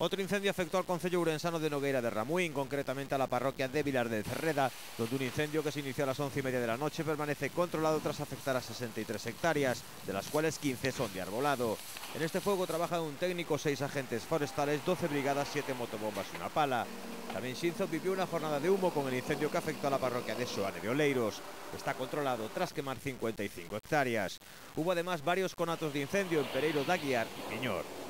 Otro incendio afectó al concello urensano de Nogueira de Ramuín, concretamente a la parroquia de Vilar de Cerreda, donde un incendio que se inició a las once y media de la noche permanece controlado tras afectar a 63 hectáreas, de las cuales 15 son de arbolado. En este fuego trabajan un técnico, seis agentes forestales, 12 brigadas, 7 motobombas y una pala. También Shinzo vivió una jornada de humo con el incendio que afectó a la parroquia de Soane de Oleiros. Está controlado tras quemar 55 hectáreas. Hubo además varios conatos de incendio en Pereiro de Aguiar y Piñor.